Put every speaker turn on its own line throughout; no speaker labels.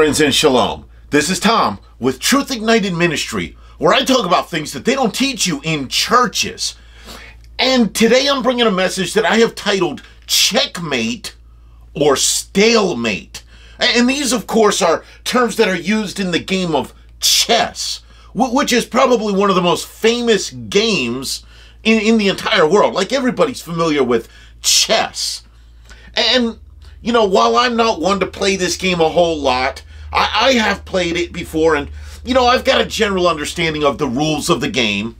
Friends, and shalom. This is Tom with Truth Ignited Ministry, where I talk about things that they don't teach you in churches. And today I'm bringing a message that I have titled Checkmate or Stalemate. And these, of course, are terms that are used in the game of chess, which is probably one of the most famous games in, in the entire world. Like everybody's familiar with chess. And you know, while I'm not one to play this game a whole lot, I, I have played it before and, you know, I've got a general understanding of the rules of the game.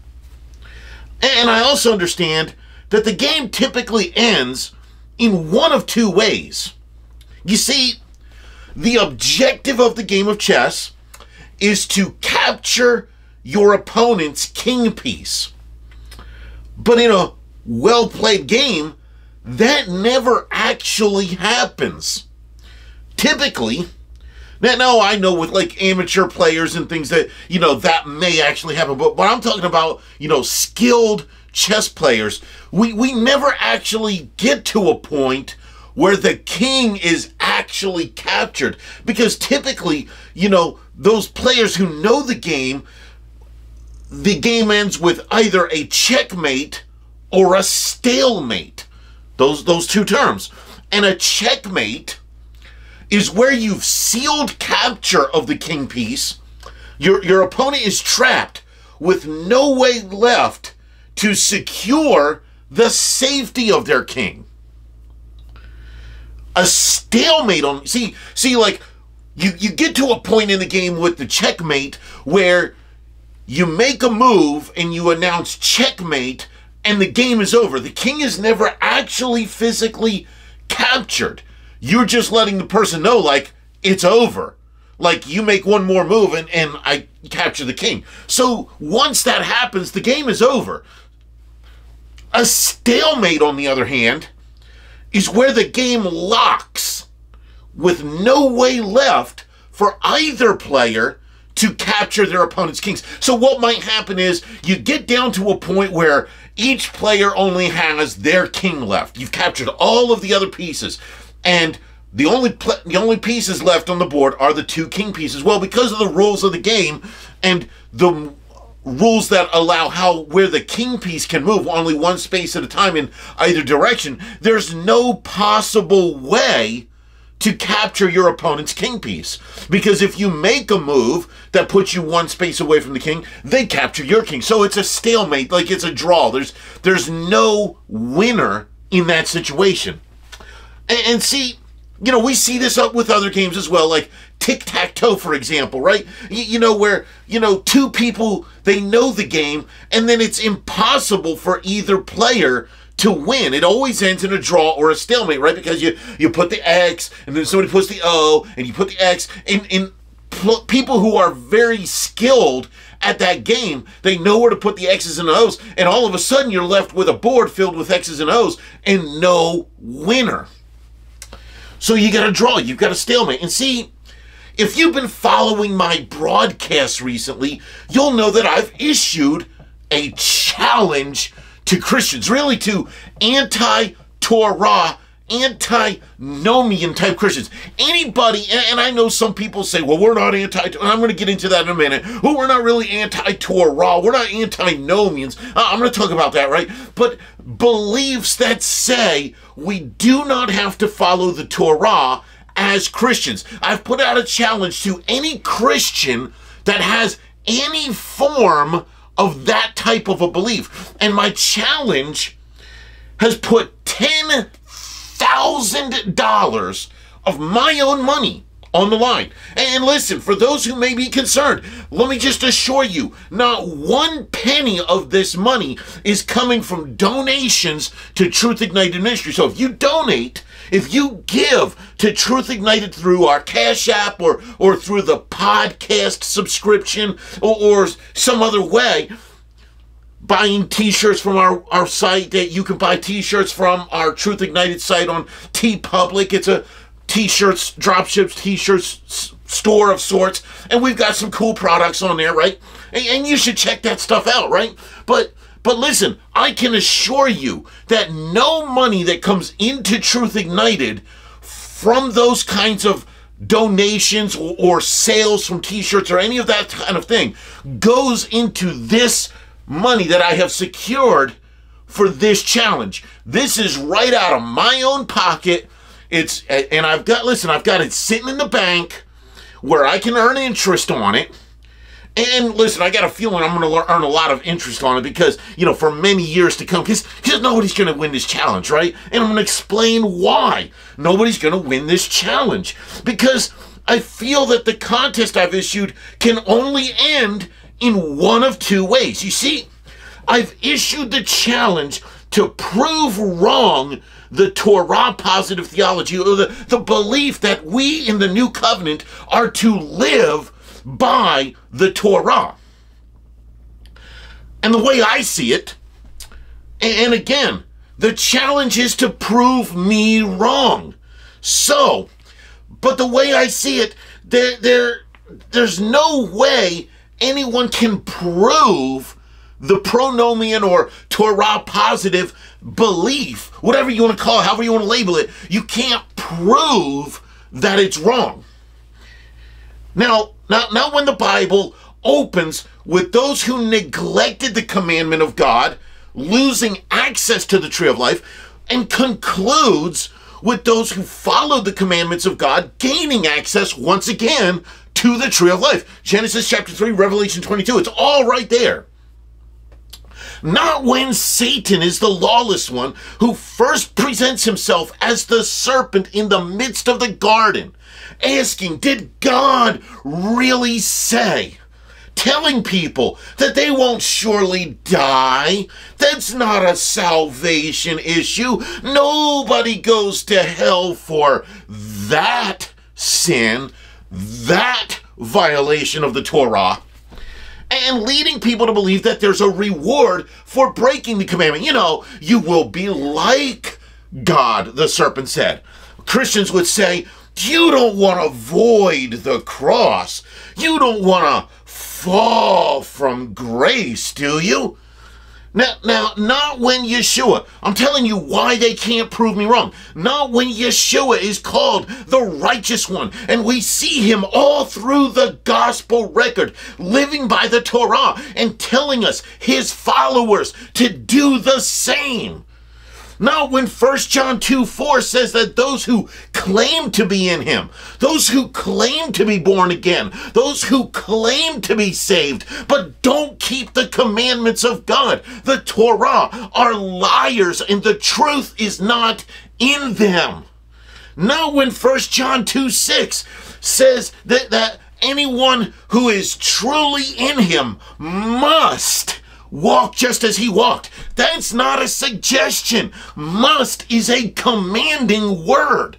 And I also understand that the game typically ends in one of two ways. You see, the objective of the game of chess is to capture your opponent's king piece. But in a well played game, that never actually happens. Typically, now, now I know with like amateur players and things that, you know, that may actually happen, but what I'm talking about, you know, skilled chess players, we, we never actually get to a point where the king is actually captured. Because typically, you know, those players who know the game, the game ends with either a checkmate or a stalemate. Those those two terms. And a checkmate is where you've sealed capture of the king piece. Your your opponent is trapped with no way left to secure the safety of their king. A stalemate on see see like you you get to a point in the game with the checkmate where you make a move and you announce checkmate and the game is over. The king is never actually physically captured. You're just letting the person know, like, it's over. Like, you make one more move and, and I capture the king. So once that happens, the game is over. A stalemate, on the other hand, is where the game locks with no way left for either player to capture their opponent's kings. So what might happen is you get down to a point where each player only has their king left. You've captured all of the other pieces, and the only the only pieces left on the board are the two king pieces. Well, because of the rules of the game and the rules that allow how where the king piece can move only one space at a time in either direction, there's no possible way to capture your opponent's king piece. Because if you make a move that puts you one space away from the king, they capture your king. So it's a stalemate, like it's a draw. There's there's no winner in that situation. And, and see, you know, we see this up with other games as well, like tic-tac-toe, for example, right? You, you know, where, you know, two people, they know the game, and then it's impossible for either player to win. It always ends in a draw or a stalemate, right? Because you you put the X and then somebody puts the O and you put the X. In in people who are very skilled at that game, they know where to put the X's and O's, and all of a sudden you're left with a board filled with X's and O's and no winner. So you got to draw. You've got a stalemate. And see, if you've been following my broadcast recently, you'll know that I've issued a challenge to Christians, really to anti Torah, anti Nomian type Christians. Anybody, and I know some people say, well, we're not anti, and I'm going to get into that in a minute. Well, we're not really anti Torah, we're not anti Nomians. Uh, I'm going to talk about that, right? But beliefs that say we do not have to follow the Torah as Christians. I've put out a challenge to any Christian that has any form of that type of a belief. And my challenge has put $10,000 of my own money on the line. And listen, for those who may be concerned, let me just assure you, not one penny of this money is coming from donations to Truth Ignited Ministry. So if you donate, if you give to Truth Ignited through our Cash App or, or through the podcast subscription or, or some other way, buying t-shirts from our, our site that you can buy t-shirts from our Truth Ignited site on TeePublic. It's a t-shirts, dropships, t-shirts store of sorts. And we've got some cool products on there, right? And, and you should check that stuff out, right? But but listen, I can assure you that no money that comes into Truth Ignited from those kinds of donations or, or sales from t-shirts or any of that kind of thing goes into this money that I have secured for this challenge. This is right out of my own pocket. It's and I've got listen, I've got it sitting in the bank where I can earn interest on it. And listen, I got a feeling I'm going to earn a lot of interest on it because, you know, for many years to come, because nobody's going to win this challenge, right? And I'm going to explain why nobody's going to win this challenge. Because I feel that the contest I've issued can only end in one of two ways. You see, I've issued the challenge to prove wrong the Torah positive theology or the, the belief that we in the new covenant are to live by the Torah. And the way I see it, and again, the challenge is to prove me wrong. So, but the way I see it, there, there, there's no way anyone can prove the pronomian or Torah positive belief, whatever you want to call it, however you want to label it, you can't prove that it's wrong. Now, now, now when the Bible opens with those who neglected the commandment of God, losing access to the tree of life, and concludes with those who followed the commandments of God, gaining access once again to the tree of life. Genesis chapter 3, Revelation 22. It's all right there. Not when Satan is the lawless one who first presents himself as the serpent in the midst of the garden, asking, Did God really say? Telling people that they won't surely die. That's not a salvation issue. Nobody goes to hell for that sin, that violation of the Torah and leading people to believe that there's a reward for breaking the commandment. You know, you will be like God, the serpent said. Christians would say, you don't want to avoid the cross. You don't want to fall from grace, do you? Now, now, not when Yeshua. I'm telling you why they can't prove me wrong. Not when Yeshua is called the righteous one. And we see him all through the gospel record, living by the Torah and telling us, his followers, to do the same. Not when 1 John 2 4 says that those who claim to be in him, those who claim to be born again, those who claim to be saved, but don't keep the commandments of God, the Torah, are liars and the truth is not in them. Not when 1 John 2 6 says that, that anyone who is truly in him must Walk just as he walked. That's not a suggestion. Must is a commanding word.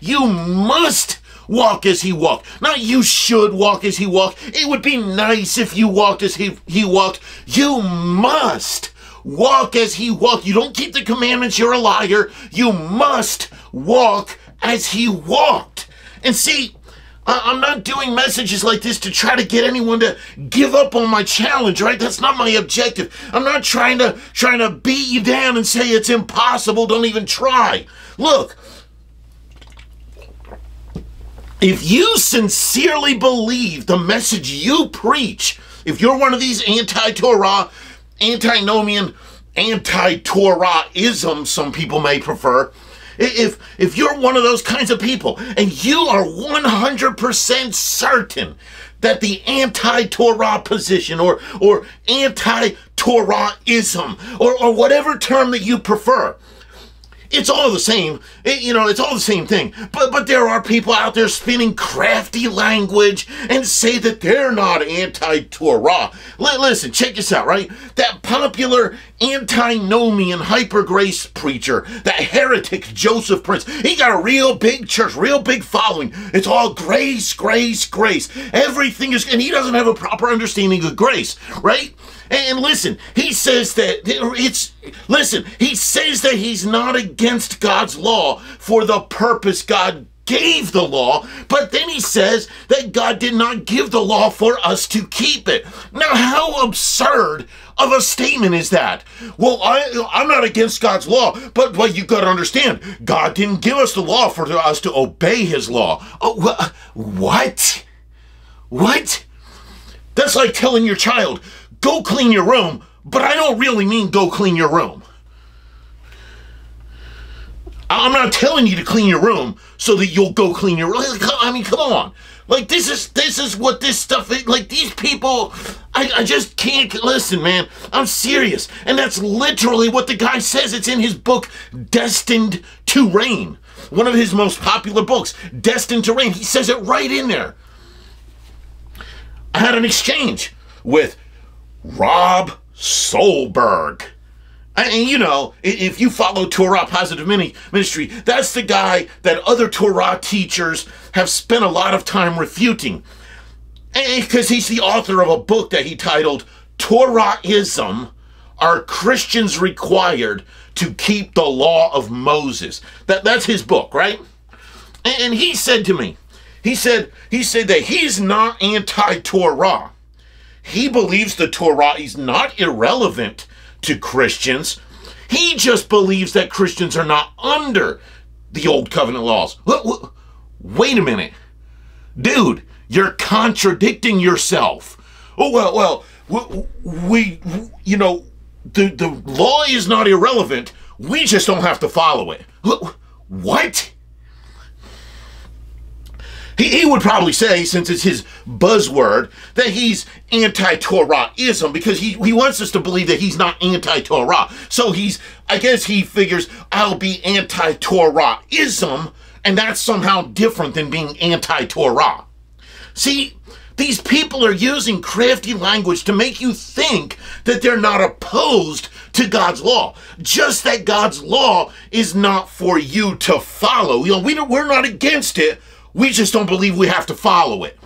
You must walk as he walked. Not you should walk as he walked. It would be nice if you walked as he, he walked. You must walk as he walked. You don't keep the commandments, you're a liar. You must walk as he walked. And see, I'm not doing messages like this to try to get anyone to give up on my challenge, right? That's not my objective. I'm not trying to trying to beat you down and say it's impossible, don't even try. Look, if you sincerely believe the message you preach, if you're one of these anti-Torah, antinomian, anti-Torah-ism, some people may prefer, if if you're one of those kinds of people and you are 100% certain that the anti-Torah position or or anti-Torahism or, or whatever term that you prefer it's all the same. It, you know, it's all the same thing. But but there are people out there spinning crafty language and say that they're not anti-Torah. L- listen, check this out, right? That popular antinomian hyper grace preacher, that heretic Joseph Prince, he got a real big church, real big following. It's all grace, grace, grace. Everything is, and he doesn't have a proper understanding of grace, right? And listen, he says that it's, listen, he says that he's not against God's law for the purpose God gave the law, but then he says that God did not give the law for us to keep it. Now, how absurd of a statement is that? Well, I, I'm not against God's law, but what you got to understand, God didn't give us the law for us to obey his law. Oh, wh- what? What? That's like telling your child, go clean your room, but I don't really mean go clean your room. I'm not telling you to clean your room so that you'll go clean your room. I mean, come on. Like this is this is what this stuff is. Like these people, I, I just can't listen, man. I'm serious, and that's literally what the guy says. It's in his book, Destined to Reign, one of his most popular books, Destined to Reign. He says it right in there. I had an exchange with Rob Solberg. And you know, if you follow Torah Positive Ministry, that's the guy that other Torah teachers have spent a lot of time refuting. Because he's the author of a book that he titled Torahism Are Christians Required to Keep the Law of Moses? That, that's his book, right? And he said to me, he said, he said that he's not anti-Torah. He believes the Torah is not irrelevant to Christians. He just believes that Christians are not under the old covenant laws. Wait a minute. Dude, you're contradicting yourself. Oh, well, well, we, you know, the, the law is not irrelevant. We just don't have to follow it. What? He, he would probably say, since it's his buzzword, that he's anti-Torahism because he, he wants us to believe that he's not anti-Torah. So he's, I guess he figures, I'll be anti-Torahism, and that's somehow different than being anti-Torah. See, these people are using crafty language to make you think that they're not opposed to God's law. Just that God's law is not for you to follow. You know, we we're not against it. We just don't believe we have to follow it.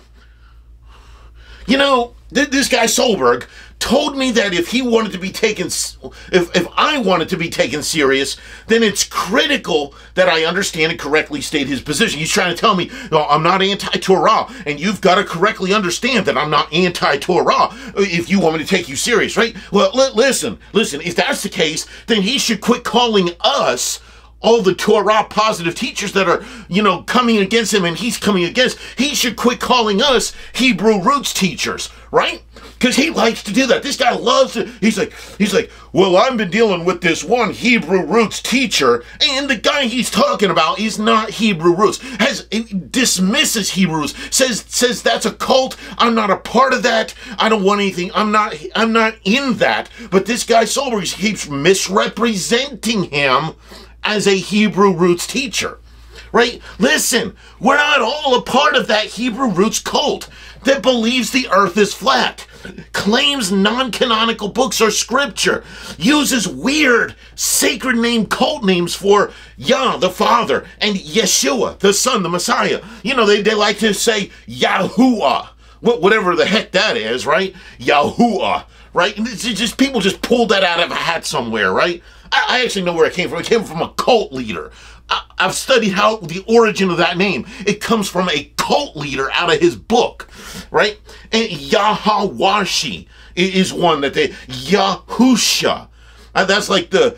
You know, th- this guy Solberg told me that if he wanted to be taken, if, if I wanted to be taken serious, then it's critical that I understand and correctly state his position. He's trying to tell me, no, I'm not anti-Torah, and you've got to correctly understand that I'm not anti-Torah uh, if you want me to take you serious, right? Well, li- listen, listen, if that's the case, then he should quit calling us all the Torah positive teachers that are, you know, coming against him and he's coming against, he should quit calling us Hebrew roots teachers, right? Because he likes to do that. This guy loves it. He's like, he's like, well, I've been dealing with this one Hebrew roots teacher, and the guy he's talking about is not Hebrew roots. Has dismisses Hebrews, says says that's a cult. I'm not a part of that. I don't want anything. I'm not I'm not in that. But this guy Solberg keeps misrepresenting him as a Hebrew roots teacher, right? Listen, we're not all a part of that Hebrew roots cult that believes the earth is flat, claims non canonical books are scripture, uses weird sacred name cult names for Yah, the Father, and Yeshua, the Son, the Messiah. You know, they, they like to say Yahuwah, whatever the heck that is, right? Yahuwah, right? And it's just people just pulled that out of a hat somewhere, right? I, actually know where it came from. It came from a cult leader. I, have studied how the origin of that name. It comes from a cult leader out of his book, right? And Yahawashi is one that they Yahusha. Uh, that's like the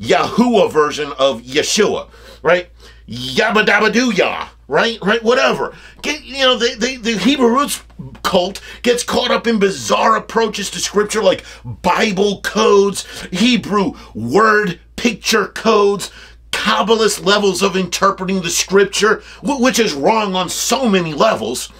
Yahuwah version of Yeshua, right? Yabba dabba doo yah, right? Right? Whatever. Get, you know, the, the Hebrew roots cult gets caught up in bizarre approaches to scripture like Bible codes, Hebrew word picture codes, Kabbalist levels of interpreting the scripture, which is wrong on so many levels.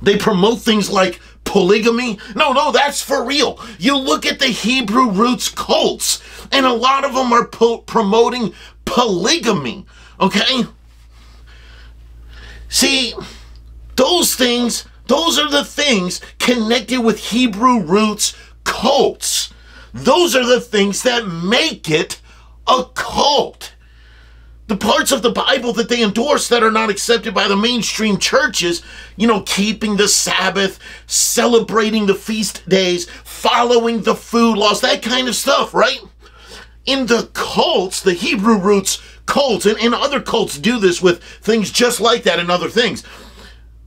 They promote things like polygamy. No, no, that's for real. You look at the Hebrew roots cults, and a lot of them are po- promoting polygamy, okay? See, those things, those are the things connected with Hebrew roots cults. Those are the things that make it a cult. The parts of the Bible that they endorse that are not accepted by the mainstream churches, you know, keeping the Sabbath, celebrating the feast days, following the food laws, that kind of stuff, right? in the cults, the Hebrew roots cults, and, and other cults do this with things just like that and other things.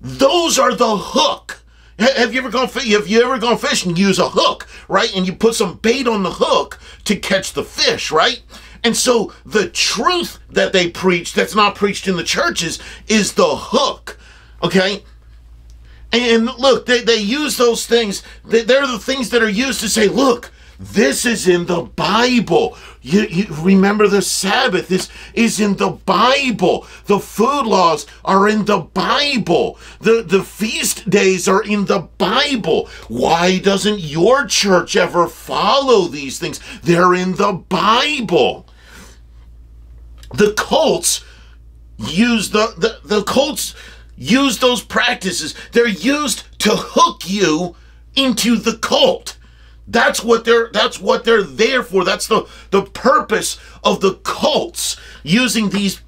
Those are the hook. Have you ever gone? Have you ever gone fishing? use a hook, right? And you put some bait on the hook to catch the fish, right? And so the truth that they preach, that's not preached in the churches, is the hook, okay? And look, they, they use those things. They're the things that are used to say, look, this is in the Bible. You, you, remember the Sabbath. This is in the Bible. The food laws are in the Bible. The, the feast days are in the Bible. Why doesn't your church ever follow these things? They're in the Bible. The cults use the, the, the cults use those practices. They're used to hook you into the cult. That's what they're that's what they're there for. That's the the purpose of the cults using these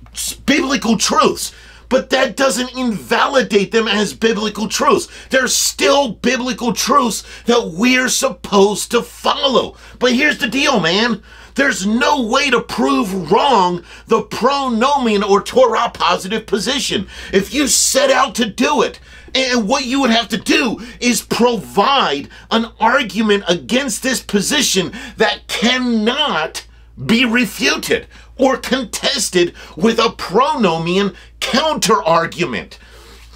biblical truths. But that doesn't invalidate them as biblical truths. They're still biblical truths that we're supposed to follow. But here's the deal, man. There's no way to prove wrong the pronomian or Torah positive position. If you set out to do it, and what you would have to do is provide an argument against this position that cannot be refuted or contested with a pronomian counter argument.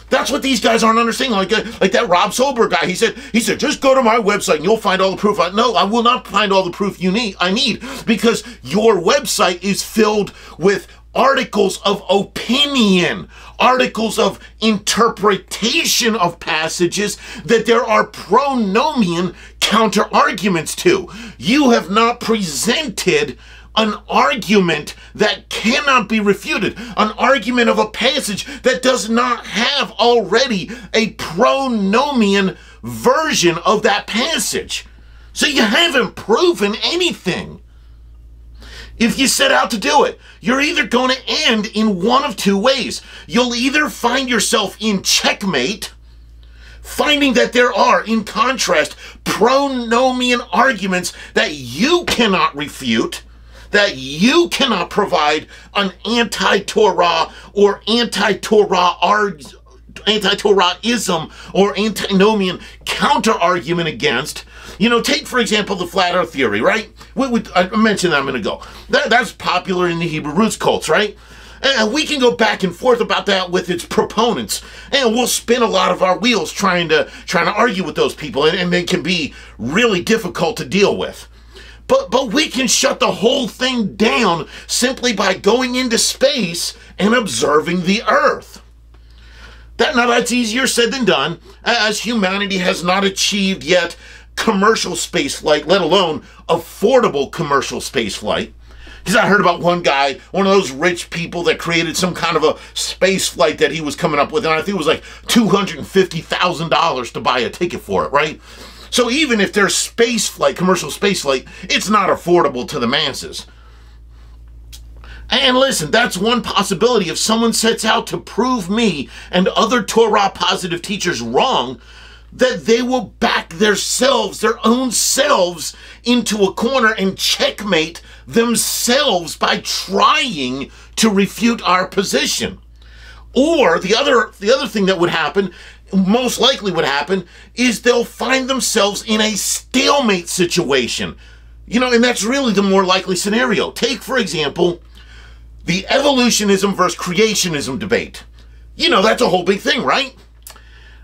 That's what these guys aren't understanding. Like, uh, like that Rob Solberg guy, he said, he said, just go to my website and you'll find all the proof. I, no, I will not find all the proof you need. I need because your website is filled with articles of opinion, articles of interpretation of passages that there are pronomian counter arguments to. You have not presented an argument that cannot be refuted, an argument of a passage that does not have already a pronomian version of that passage. So you haven't proven anything. If you set out to do it, you're either going to end in one of two ways. You'll either find yourself in checkmate, finding that there are, in contrast, pronomian arguments that you cannot refute, that you cannot provide an anti-Torah or anti-Torah anti-Torahism or antinomian counter argument against. You know, take for example the flat Earth theory, right? We, we, I mentioned that a minute ago. That, that's popular in the Hebrew roots cults, right? And we can go back and forth about that with its proponents, and we'll spin a lot of our wheels trying to trying to argue with those people, and, and they can be really difficult to deal with. But but we can shut the whole thing down simply by going into space and observing the Earth. That now that's easier said than done, as humanity has not achieved yet commercial space flight, let alone affordable commercial space flight. Because I heard about one guy, one of those rich people that created some kind of a space flight that he was coming up with, and I think it was like $250,000 to buy a ticket for it, right? So even if there's space flight, commercial space flight, it's not affordable to the masses. And listen, that's one possibility. If someone sets out to prove me and other Torah positive teachers wrong, that they will back themselves, their own selves, into a corner and checkmate themselves by trying to refute our position. Or the other the other thing that would happen, most likely would happen, is they'll find themselves in a stalemate situation. You know, and that's really the more likely scenario. Take, for example, the evolutionism versus creationism debate. You know, that's a whole big thing, right?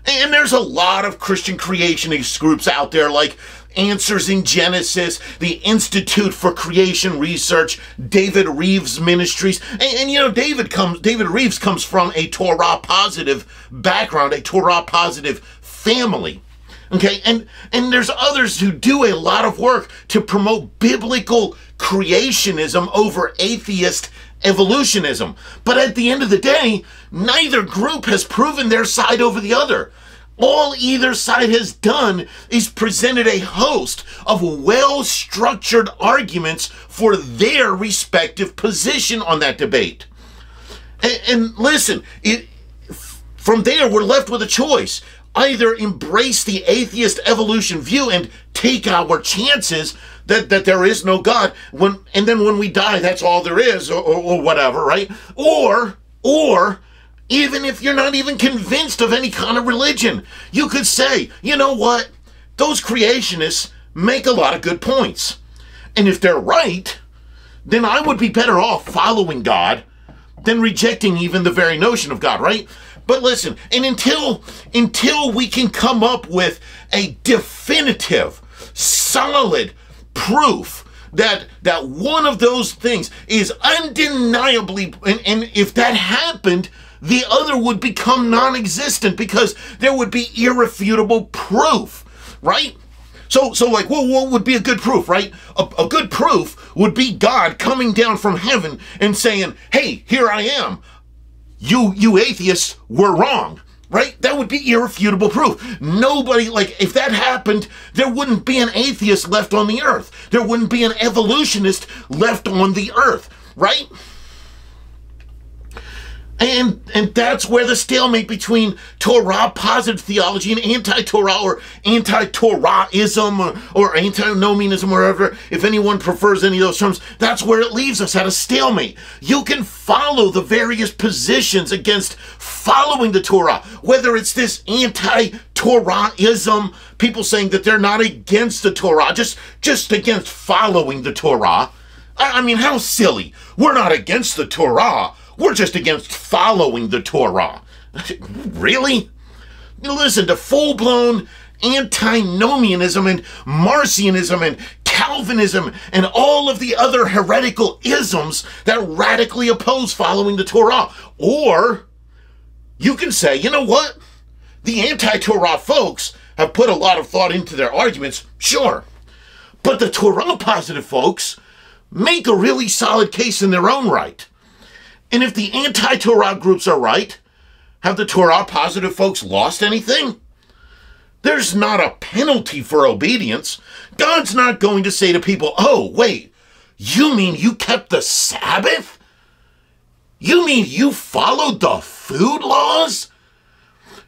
And there's a lot of Christian creationist groups out there like Answers in Genesis, the Institute for Creation Research, David Rives Ministries. And, and, you know, David comes David Rives comes from a Torah positive background, a Torah positive family. Okay, and and there's others who do a lot of work to promote biblical creationism over atheist evolutionism. But at the end of the day, neither group has proven their side over the other. All either side has done is presented a host of well structured arguments for their respective position on that debate. And, and listen, it, From there, we're left with a choice. Either embrace the atheist evolution view and take our chances that, that there is no God, when and then when we die, that's all there is, or, or, or whatever, right? Or, or even if you're not even convinced of any kind of religion, you could say, you know what? Those creationists make a lot of good points. And if they're right, then I would be better off following God than rejecting even the very notion of God, right? But listen, and until until we can come up with a definitive, solid proof that that one of those things is undeniably and, and if that happened, the other would become non-existent because there would be irrefutable proof, right? So, so like, well, what would be a good proof, right? A, a good proof would be God coming down from heaven and saying, "Hey, here I am. You, you atheists were wrong." Right? That would be irrefutable proof. Nobody, like, if that happened, there wouldn't be an atheist left on the earth. There wouldn't be an evolutionist left on the earth, right? And and that's where the stalemate between Torah positive theology and anti-Torah or anti-Torahism or, or antinomianism, wherever, if anyone prefers any of those terms, that's where it leaves us at a stalemate. You can follow the various positions against following the Torah, whether it's this anti-Torahism, people saying that they're not against the Torah, just just against following the Torah. I, I mean, how silly. We're not against the Torah we're just against following the Torah. really? Listen to full blown antinomianism and Marcionism and Calvinism and all of the other heretical isms that radically oppose following the Torah. Or you can say, you know what? The anti Torah folks have put a lot of thought into their arguments, sure. But the Torah positive folks make a really solid case in their own right. And if the anti Torah groups are right, have the Torah positive folks lost anything? There's not a penalty for obedience. God's not going to say to people, oh, wait, you mean you kept the Sabbath? You mean you followed the food laws?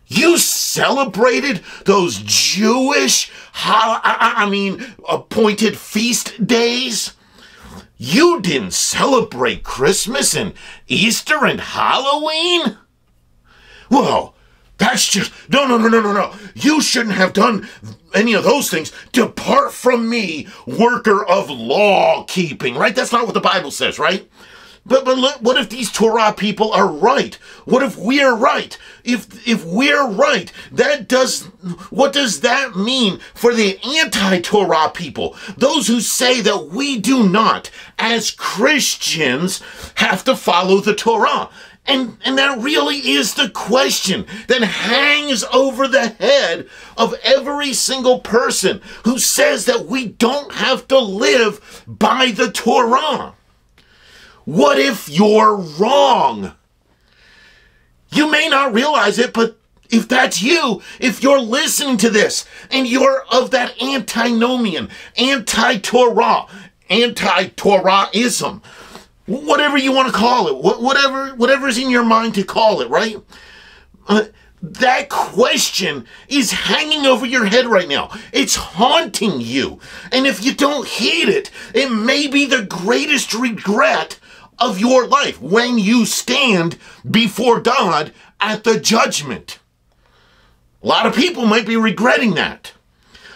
You celebrated those Jewish, I mean, appointed feast days? You didn't celebrate Christmas and Easter and Halloween? Well, that's just, no, no, no, no, no, no. You shouldn't have done any of those things. Depart from me, worker of law keeping, right? That's not what the Bible says, right? But, but what if these Torah people are right? What if we're right? If if we're right, that does what does that mean for the anti-Torah people? Those who say that we do not, as Christians, have to follow the Torah. And, and that really is the question that hangs over the head of every single person who says that we don't have to live by the Torah. What if you're wrong? You may not realize it, but if that's you, if you're listening to this and you're of that antinomian, anti-Torah, anti-Torahism, whatever you want to call it, whatever whatever's in your mind to call it, right? Uh, that question is hanging over your head right now. It's haunting you. And if you don't heed it, it may be the greatest regret of your life when you stand before God at the judgment. A lot of people might be regretting that.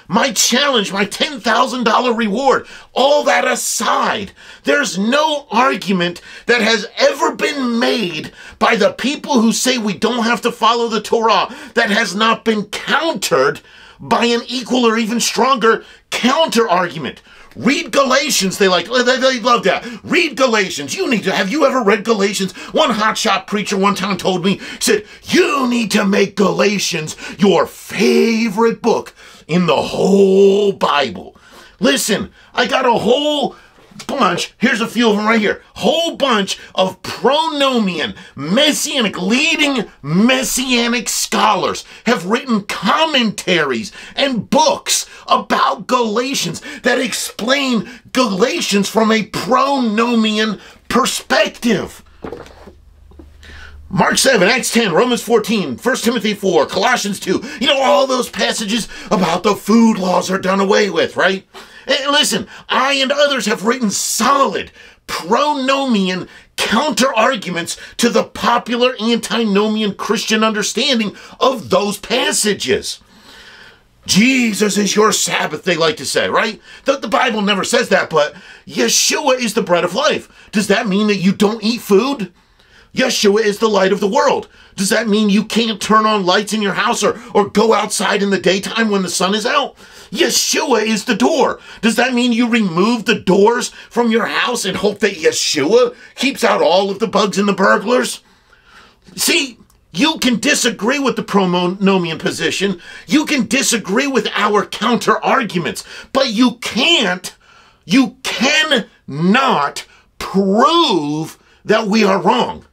My challenge, my $10,000 reward, all that aside, there's no argument that has ever been made by the people who say we don't have to follow the Torah that has not been countered by an equal or even stronger counter argument. Read Galatians. They like they, they love that. Read Galatians. You need to. Have you ever read Galatians? One hotshot preacher one time told me said you need to make Galatians your favorite book in the whole Bible. Listen, I got a whole bunch, here's a few of them right here, whole bunch of pronomian, messianic, leading messianic scholars have written commentaries and books about Galatians that explain Galatians from a pronomian perspective. Mark 7, Acts 10, Romans 14, 1 Timothy 4, Colossians 2. You know, all those passages about the food laws are done away with, right? And listen, I and others have written solid, pronomian counter arguments to the popular antinomian Christian understanding of those passages. Jesus is your Sabbath, they like to say, right? The, the Bible never says that, but Yeshua is the bread of life. Does that mean that you don't eat food? Yeshua is the light of the world. Does that mean you can't turn on lights in your house or, or go outside in the daytime when the sun is out? Yeshua is the door. Does that mean you remove the doors from your house and hope that Yeshua keeps out all of the bugs and the burglars? See, you can disagree with the pronomian position. You can disagree with our counter arguments, but you can't, you cannot prove that we are wrong.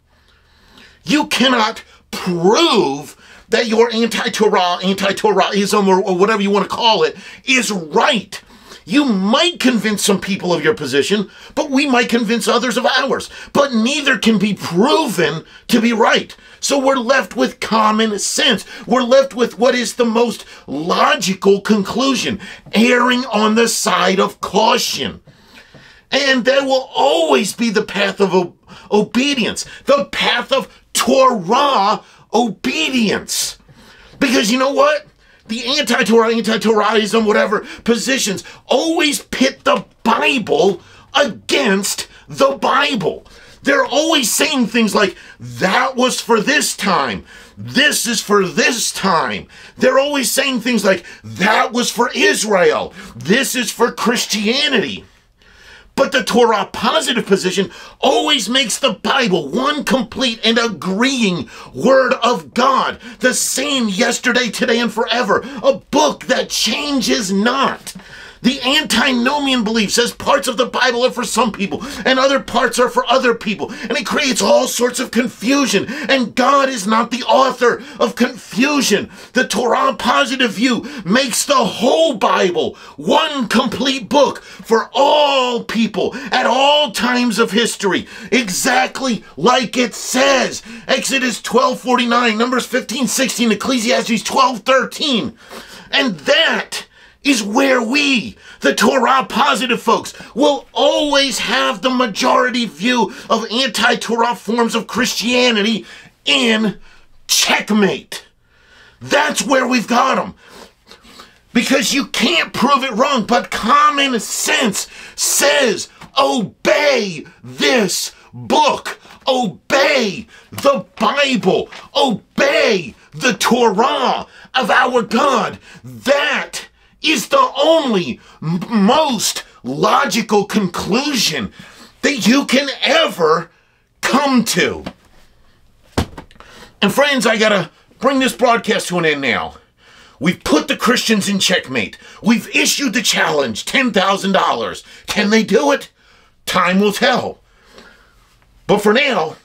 You cannot prove that your anti-Torah, anti-Torahism, or, or whatever you want to call it, is right. You might convince some people of your position, but we might convince others of ours. But neither can be proven to be right. So we're left with common sense. We're left with what is the most logical conclusion, erring on the side of caution. And that will always be the path of obedience, the path of Torah obedience. Because you know what? The anti-Torah, anti-Torahism, whatever positions always pit the Bible against the Bible. They're always saying things like, that was for this time. This is for this time. They're always saying things like, that was for Israel. This is for Christianity. But the Torah positive position always makes the Bible one complete and agreeing Word of God, the same yesterday, today, and forever, a book that changes not. The antinomian belief says parts of the Bible are for some people and other parts are for other people. And it creates all sorts of confusion. And God is not the author of confusion. The Torah positive view makes the whole Bible one complete book for all people at all times of history. Exactly like it says. Exodus 12 49, Numbers 15 16, Ecclesiastes 12 13. And that is where we, the Torah positive folks, will always have the majority view of anti Torah forms of Christianity in checkmate. That's where we've got them. Because you can't prove it wrong, but common sense says obey this book, obey the Bible, obey the Torah of our God. That is the only most logical conclusion that you can ever come to. And friends, I gotta bring this broadcast to an end now. We've put the Christians in checkmate. We've issued the challenge $10,000. Can they do it? Time will tell. But for now,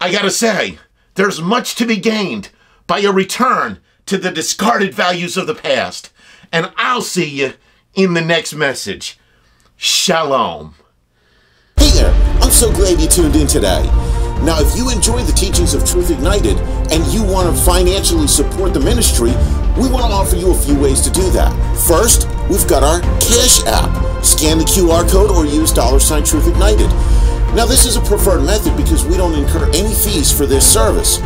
I gotta say, there's much to be gained by a return to the discarded values of the past and I'll see you in the next message. Shalom.
Hey there, I'm so glad you tuned in today. Now, if you enjoy the teachings of Truth Ignited and you want to financially support the ministry, we want to offer you a few ways to do that. First, we've got our Cash App. Scan the QR code or use dollar sign Truth Ignited. Now, this is a preferred method because we don't incur any fees for this service.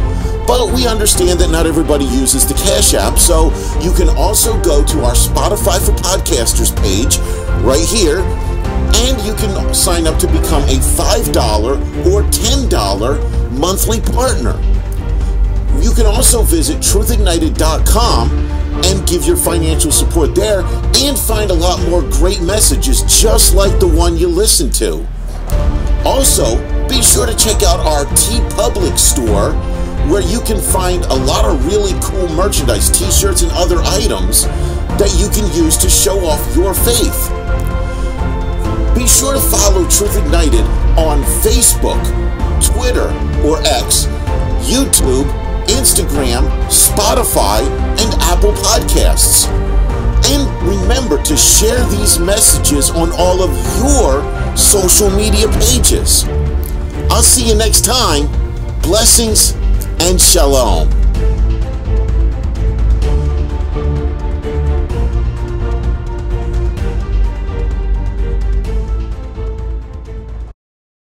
But we understand that not everybody uses the Cash App, so you can also go to our Spotify for Podcasters page right here, and you can sign up to become a $5 or $10 monthly partner. You can also visit truthignited.com and give your financial support there and find a lot more great messages just like the one you listen to. Also, be sure to check out our T Public store where you can find a lot of really cool merchandise, t-shirts and other items that you can use to show off your faith. Be sure to follow Truth Ignited on Facebook, Twitter or X, YouTube, Instagram, Spotify, and Apple Podcasts. And remember to share these messages on all of your social media pages. I'll see you next time. Blessings and shalom.